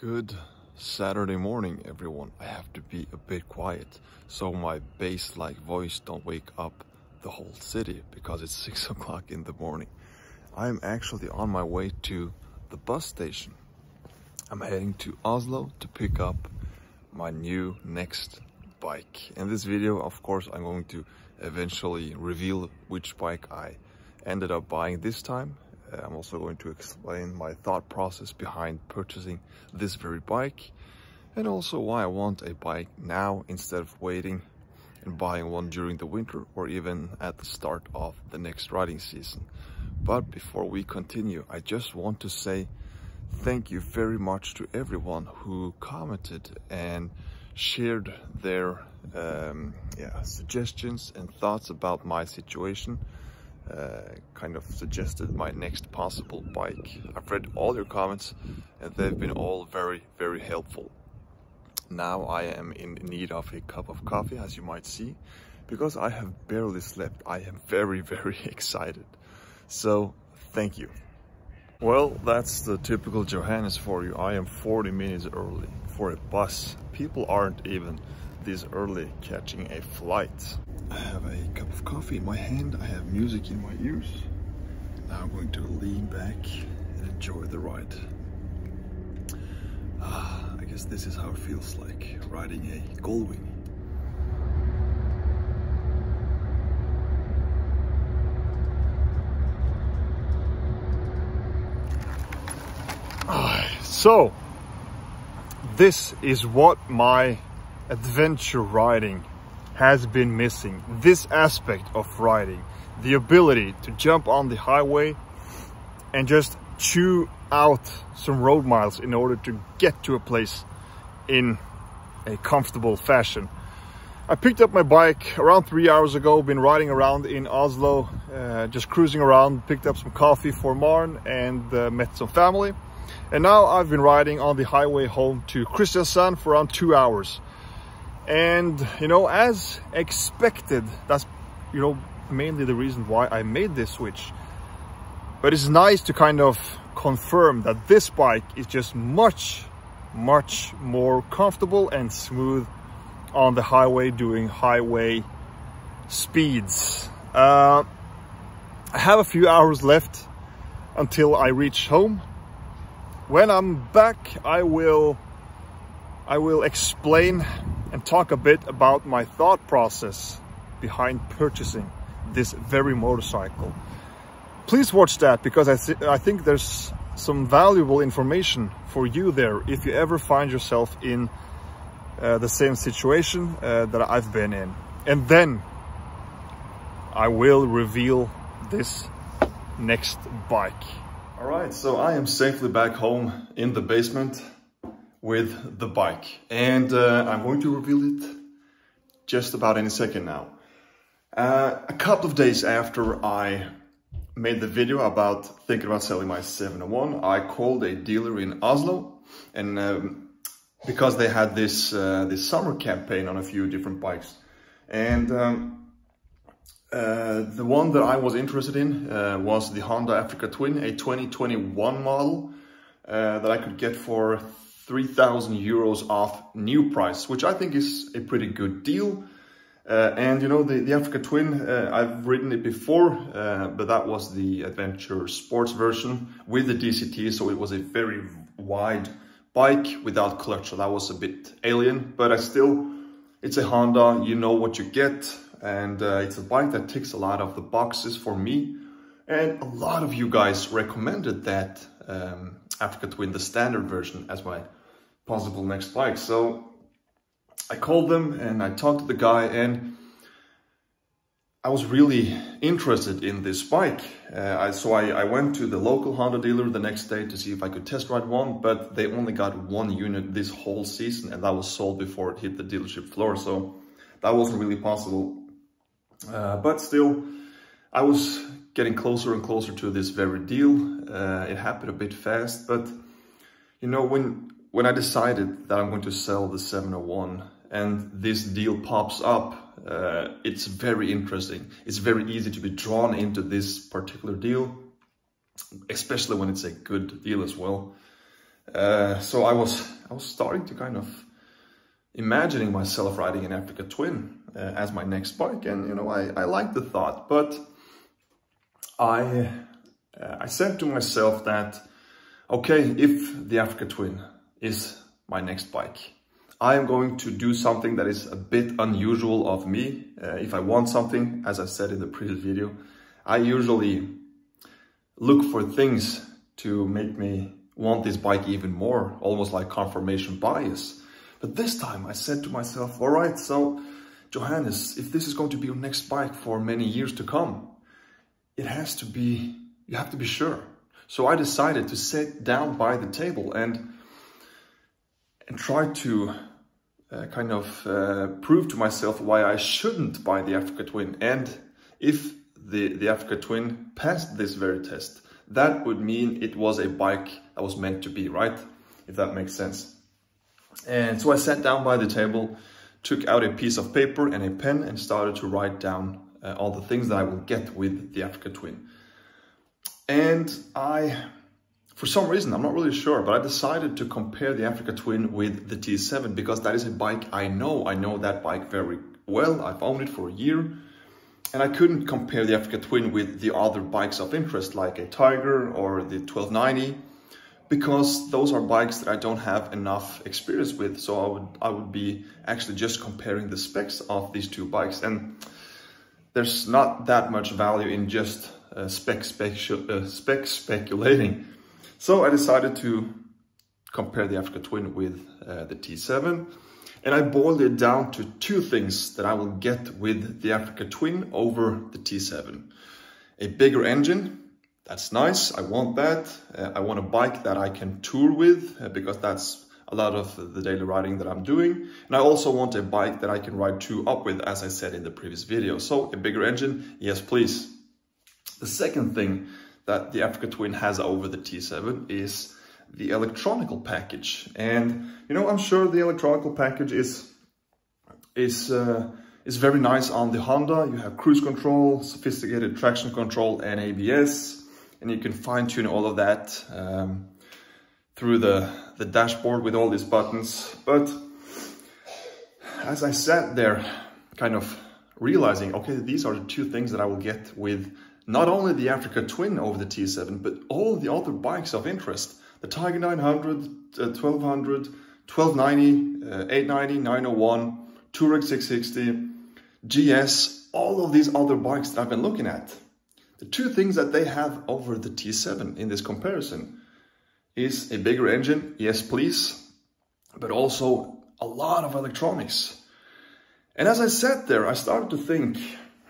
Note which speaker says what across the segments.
Speaker 1: Good Saturday morning, everyone. I have to be a bit quiet so my bass-like voice don't wake up the whole city because it's six o'clock in the morning. I'm actually on my way to the bus station. I'm heading to Oslo to pick up my new next bike. In this video, of course, I'm going to eventually reveal which bike I ended up buying this time I'm also going to explain my thought process behind purchasing this very bike and also why I want a bike now instead of waiting and buying one during the winter or even at the start of the next riding season. But before we continue, I just want to say thank you very much to everyone who commented and shared their um, yeah, suggestions and thoughts about my situation uh, kind of suggested my next possible bike. I've read all your comments and they've been all very, very helpful. Now I am in need of a cup of coffee, as you might see, because I have barely slept. I am very, very excited. So, thank you. Well, that's the typical Johannes for you. I am 40 minutes early for a bus. People aren't even this early catching a flight. I have a cup of coffee in my hand, I have music in my ears. Now I'm going to lean back and enjoy the ride. Ah, I guess this is how it feels like riding a Goldwing. So, this is what my adventure riding has been missing. This aspect of riding, the ability to jump on the highway and just chew out some road miles in order to get to a place in a comfortable fashion. I picked up my bike around three hours ago, been riding around in Oslo, uh, just cruising around, picked up some coffee for Marn and uh, met some family. And now I've been riding on the highway home to Kristiansand for around two hours. And, you know, as expected, that's, you know, mainly the reason why I made this switch. But it's nice to kind of confirm that this bike is just much, much more comfortable and smooth on the highway doing highway speeds. Uh, I have a few hours left until I reach home. When I'm back, I will, I will explain and talk a bit about my thought process behind purchasing this very motorcycle. Please watch that because I, th I think there's some valuable information for you there if you ever find yourself in uh, the same situation uh, that I've been in. And then I will reveal this next bike. All right, so I am safely back home in the basement with the bike. And uh, I'm going to reveal it just about any second now. Uh, a couple of days after I made the video about thinking about selling my 701, I called a dealer in Oslo and um, because they had this uh, this summer campaign on a few different bikes. And um, uh, the one that I was interested in uh, was the Honda Africa Twin, a 2021 model uh, that I could get for 3,000 euros off new price, which I think is a pretty good deal. Uh, and you know, the, the Africa Twin, uh, I've ridden it before, uh, but that was the adventure sports version with the DCT. So it was a very wide bike without clutch. So that was a bit alien, but I still, it's a Honda, you know what you get. And uh, it's a bike that ticks a lot of the boxes for me. And a lot of you guys recommended that um, Africa Twin, the standard version, as my possible next bike. So I called them and I talked to the guy and I was really interested in this bike. Uh, I, so I, I, went to the local Honda dealer the next day to see if I could test ride one, but they only got one unit this whole season and that was sold before it hit the dealership floor. So that wasn't really possible. Uh, but still, I was getting closer and closer to this very deal. Uh, it happened a bit fast, but you know, when when I decided that I'm going to sell the 701 and this deal pops up, uh, it's very interesting. It's very easy to be drawn into this particular deal, especially when it's a good deal as well. Uh, so I was I was starting to kind of imagining myself riding an Africa Twin uh, as my next bike, and you know I I liked the thought, but I uh, I said to myself that okay, if the Africa Twin is my next bike, I am going to do something that is a bit unusual of me. Uh, if I want something, as I said in the previous video, I usually look for things to make me want this bike even more, almost like confirmation bias. But this time I said to myself, all right, so Johannes, if this is going to be your next bike for many years to come, it has to be, you have to be sure. So I decided to sit down by the table and, and try to uh, kind of uh, prove to myself why I shouldn't buy the Africa Twin. And if the, the Africa Twin passed this very test, that would mean it was a bike that was meant to be, right? If that makes sense. And so I sat down by the table, took out a piece of paper and a pen and started to write down uh, all the things that I will get with the Africa Twin. And I, for some reason, I'm not really sure, but I decided to compare the Africa Twin with the T7 because that is a bike I know. I know that bike very well. I've owned it for a year. And I couldn't compare the Africa Twin with the other bikes of interest like a Tiger or the 1290 because those are bikes that I don't have enough experience with. So I would I would be actually just comparing the specs of these two bikes. And there's not that much value in just uh, spec, specu uh, spec speculating. So I decided to compare the Africa Twin with uh, the T7 and I boiled it down to two things that I will get with the Africa Twin over the T7. A bigger engine, that's nice, I want that. Uh, I want a bike that I can tour with uh, because that's a lot of the daily riding that I'm doing. And I also want a bike that I can ride two up with, as I said in the previous video. So a bigger engine, yes please. The second thing that the Africa Twin has over the T7 is the electronical package. And, you know, I'm sure the electronical package is, is, uh, is very nice on the Honda. You have cruise control, sophisticated traction control and ABS, and you can fine tune all of that um, through the, the dashboard with all these buttons. But as I sat there kind of realizing, okay, these are the two things that I will get with not only the Africa Twin over the T7, but all the other bikes of interest the Tiger 900, uh, 1200, 1290, uh, 890, 901, Tuareg 660, GS, all of these other bikes that I've been looking at. The two things that they have over the T7 in this comparison is a bigger engine, yes please, but also a lot of electronics. And as I sat there, I started to think,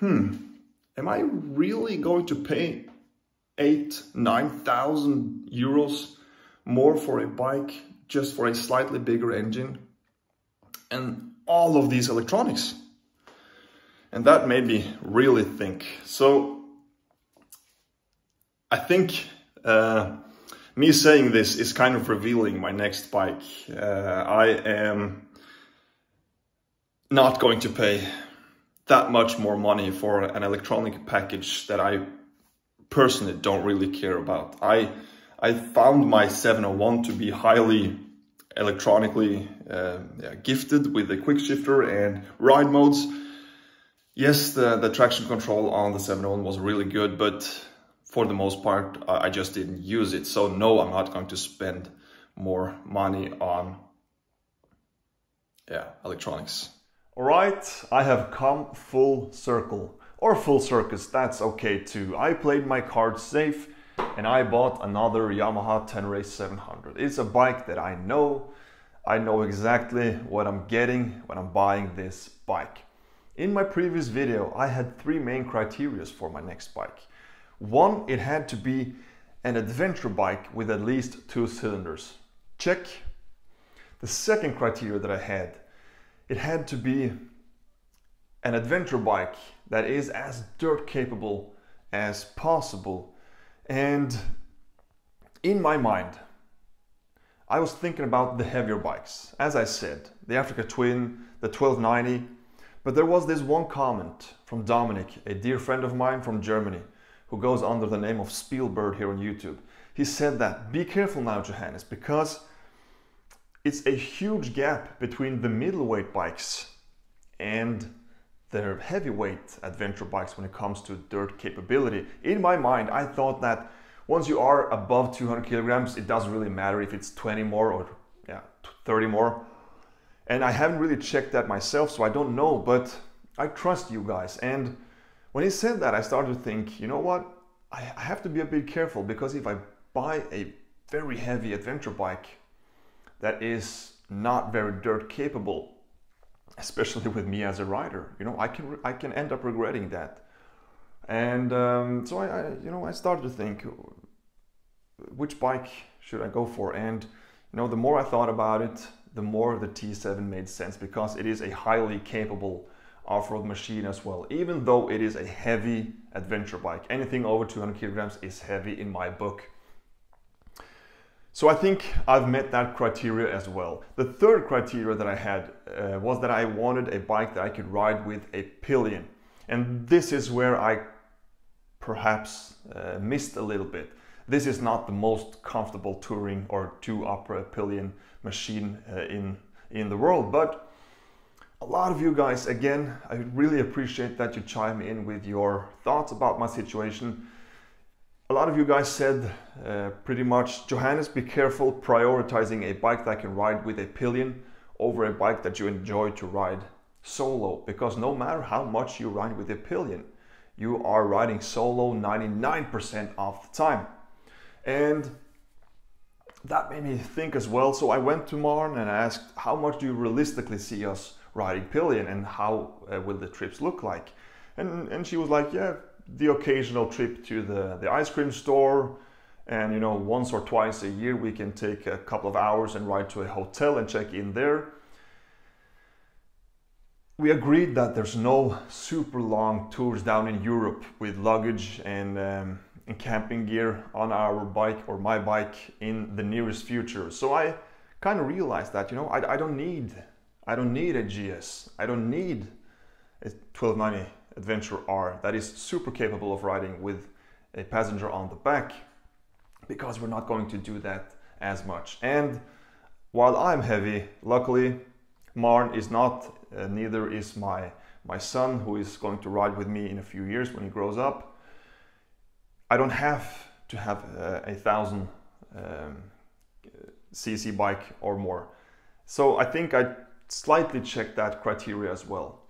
Speaker 1: hmm, am I really going to pay eight, 9,000 euros more for a bike just for a slightly bigger engine and all of these electronics. And that made me really think. So I think uh, me saying this is kind of revealing my next bike. Uh, I am not going to pay that much more money for an electronic package that I personally don't really care about. I I found my 701 to be highly electronically uh, yeah, gifted with the quick shifter and ride modes. Yes, the, the traction control on the 701 was really good, but for the most part, I just didn't use it. So no, I'm not going to spend more money on yeah, electronics. All right, I have come full circle or full circus. That's okay too. I played my cards safe and I bought another Yamaha Tenere 700. It's a bike that I know. I know exactly what I'm getting when I'm buying this bike. In my previous video, I had three main criterias for my next bike. One, it had to be an adventure bike with at least two cylinders. Check. The second criteria that I had, it had to be an adventure bike that is as dirt capable as possible and in my mind, I was thinking about the heavier bikes. As I said, the Africa Twin, the 1290, but there was this one comment from Dominic, a dear friend of mine from Germany, who goes under the name of Spielberg here on YouTube. He said that, be careful now, Johannes, because it's a huge gap between the middleweight bikes and the heavyweight adventure bikes when it comes to dirt capability. In my mind, I thought that once you are above 200 kilograms, it doesn't really matter if it's 20 more or yeah, 30 more. And I haven't really checked that myself, so I don't know, but I trust you guys. And when he said that, I started to think, you know what? I have to be a bit careful because if I buy a very heavy adventure bike that is not very dirt capable, especially with me as a rider, you know, I can I can end up regretting that. And um, so I, I, you know, I started to think, which bike should I go for? And you know, the more I thought about it, the more the T7 made sense because it is a highly capable off-road machine as well. Even though it is a heavy adventure bike, anything over 200 kilograms is heavy in my book. So I think I've met that criteria as well. The third criteria that I had uh, was that I wanted a bike that I could ride with a pillion. And this is where I perhaps uh, missed a little bit. This is not the most comfortable touring or two opera pillion machine uh, in, in the world, but a lot of you guys, again, I really appreciate that you chime in with your thoughts about my situation. A lot of you guys said uh, pretty much, Johannes, be careful prioritizing a bike that can ride with a pillion over a bike that you enjoy to ride solo. Because no matter how much you ride with a pillion, you are riding solo 99% of the time. And that made me think as well. So I went to Marn and asked, how much do you realistically see us riding pillion and how uh, will the trips look like? And, and she was like, yeah, the occasional trip to the, the ice cream store. And you know, once or twice a year, we can take a couple of hours and ride to a hotel and check in there. We agreed that there's no super long tours down in Europe with luggage and, um, and camping gear on our bike or my bike in the nearest future. So I kind of realized that, you know, I, I don't need I don't need a GS. I don't need a 1290 Adventure R that is super capable of riding with a passenger on the back because we're not going to do that as much. And while I'm heavy, luckily Marn is not, uh, neither is my, my son who is going to ride with me in a few years when he grows up. I don't have to have uh, a thousand um, cc bike or more. So I think I slightly check that criteria as well.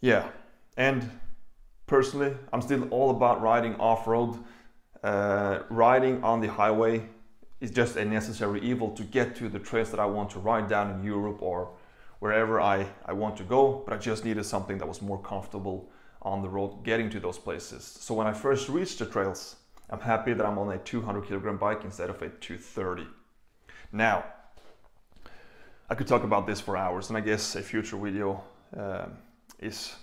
Speaker 1: Yeah, and personally, I'm still all about riding off-road. Uh, riding on the highway is just a necessary evil to get to the trails that I want to ride down in Europe or wherever I, I want to go, but I just needed something that was more comfortable on the road getting to those places. So when I first reached the trails, I'm happy that I'm on a 200 kilogram bike instead of a 230. Now, I could talk about this for hours, and I guess a future video um, is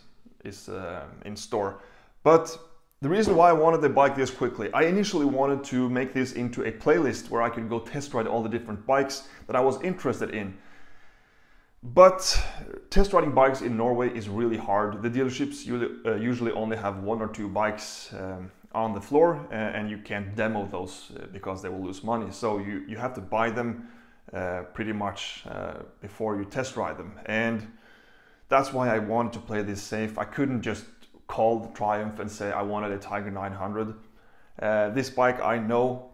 Speaker 1: is uh, in store. But the reason why I wanted the bike this quickly, I initially wanted to make this into a playlist where I could go test ride all the different bikes that I was interested in. But test riding bikes in Norway is really hard. The dealerships usually, uh, only have one or two bikes um, on the floor uh, and you can't demo those uh, because they will lose money. So you, you have to buy them uh, pretty much uh, before you test ride them. And that's why I wanted to play this safe. I couldn't just call the Triumph and say I wanted a Tiger 900. Uh, this bike I know,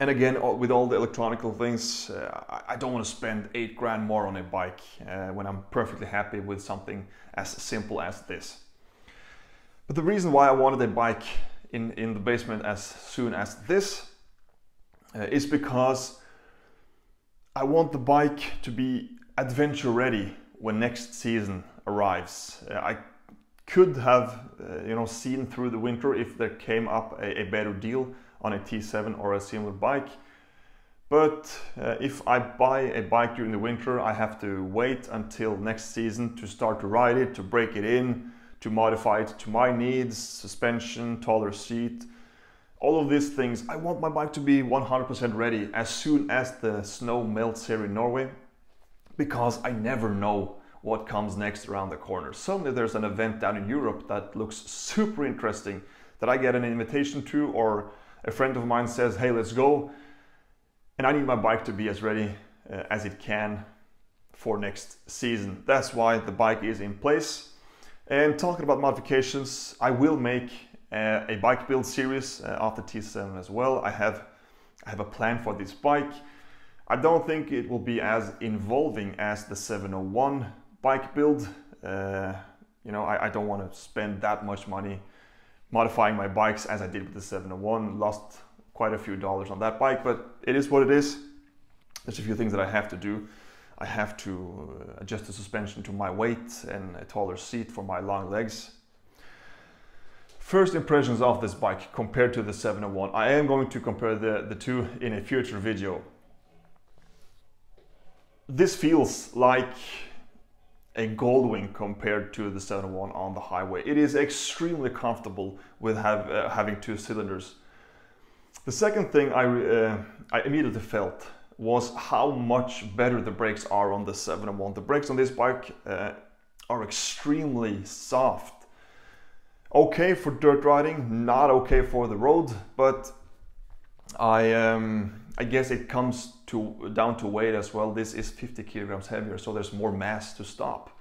Speaker 1: and again with all the electronical things, uh, I don't want to spend eight grand more on a bike uh, when I'm perfectly happy with something as simple as this. But the reason why I wanted a bike in, in the basement as soon as this uh, is because I want the bike to be adventure ready when next season arrives. Uh, I could have uh, you know seen through the winter if there came up a, a, better deal on a T7 or a similar bike. But uh, if I buy a bike during the winter, I have to wait until next season to start to ride it, to break it in, to modify it to my needs, suspension, taller seat, all of these things. I want my bike to be 100% ready as soon as the snow melts here in Norway because I never know what comes next around the corner. Suddenly there's an event down in Europe that looks super interesting that I get an invitation to or a friend of mine says, hey, let's go. and I need my bike to be as ready uh, as it can for next season. That's why the bike is in place. And talking about modifications, I will make uh, a bike build series uh, after T7 as well. I have I have a plan for this bike. I don't think it will be as involving as the 701 bike build. Uh, you know, I, I don't want to spend that much money modifying my bikes as I did with the 701. Lost quite a few dollars on that bike, but it is what it is. There's a few things that I have to do. I have to uh, adjust the suspension to my weight and a taller seat for my long legs. First impressions of this bike compared to the 701. I am going to compare the, the two in a future video. This feels like a Goldwing compared to the 701 on the highway. It is extremely comfortable with have, uh, having two cylinders. The second thing I, uh, I immediately felt was how much better the brakes are on the 701. The brakes on this bike uh, are extremely soft. Okay for dirt riding, not okay for the road, but I um, I guess it comes to down to weight as well. This is 50 kilograms heavier, so there's more mass to stop.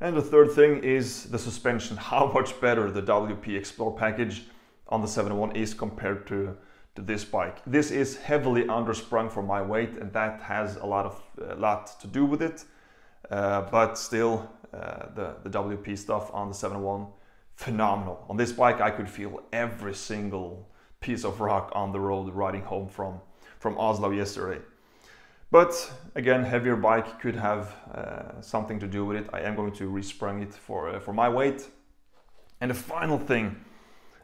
Speaker 1: And the third thing is the suspension. How much better the WP XPLOR package on the 701 is compared to, to this bike. This is heavily undersprung for my weight, and that has a lot of a lot to do with it. Uh, but still, uh, the the WP stuff on the 701 phenomenal. On this bike, I could feel every single piece of rock on the road riding home from, from Oslo yesterday. But again, heavier bike could have uh, something to do with it. I am going to resprung it for, uh, for my weight. And the final thing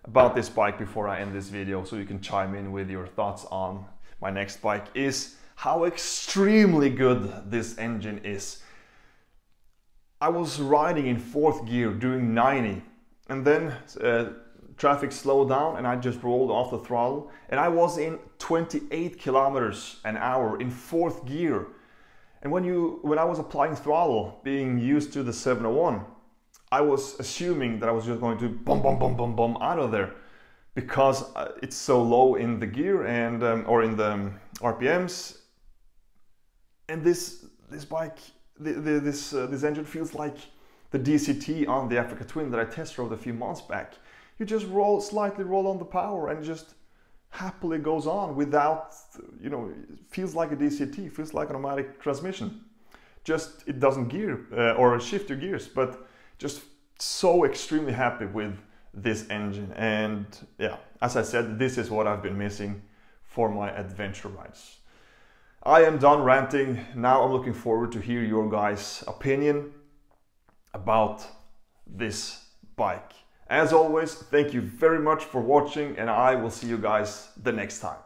Speaker 1: about this bike before I end this video, so you can chime in with your thoughts on my next bike, is how extremely good this engine is. I was riding in fourth gear doing 90 and then uh, traffic slowed down and I just rolled off the throttle and I was in 28 kilometers an hour in fourth gear. And when you when I was applying throttle, being used to the 701, I was assuming that I was just going to boom, boom, boom, boom, boom out of there because uh, it's so low in the gear and um, or in the um, RPMs. And this this bike, the, the, this uh, this engine feels like the DCT on the Africa Twin that I test drove a few months back. You just roll, slightly roll on the power and just happily goes on without, you know, feels like a DCT, feels like an automatic transmission. Just, it doesn't gear uh, or shift your gears, but just so extremely happy with this engine. And yeah, as I said, this is what I've been missing for my adventure rides. I am done ranting. Now I'm looking forward to hear your guys' opinion about this bike. As always, thank you very much for watching and I will see you guys the next time.